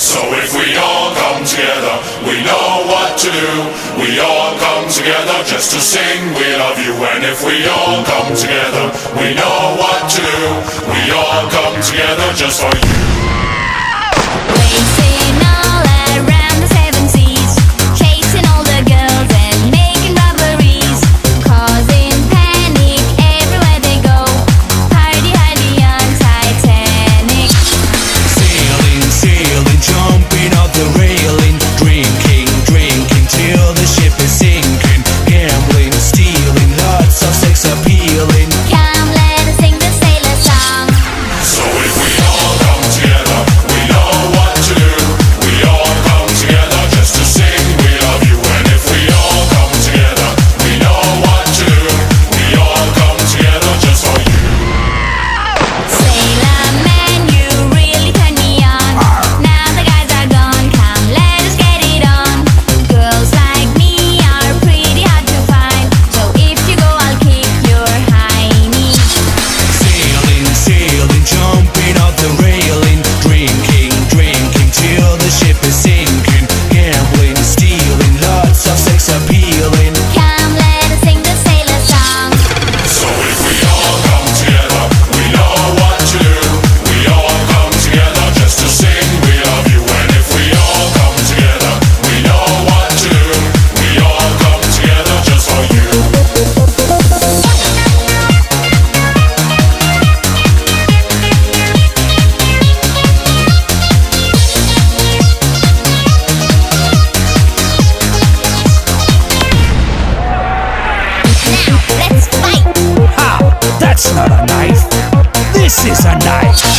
So if we all come together, we know what to do. We all come together just to sing We Love You. And if we all come together, we know what to do. We all come together just for you. a knife. This is a knife.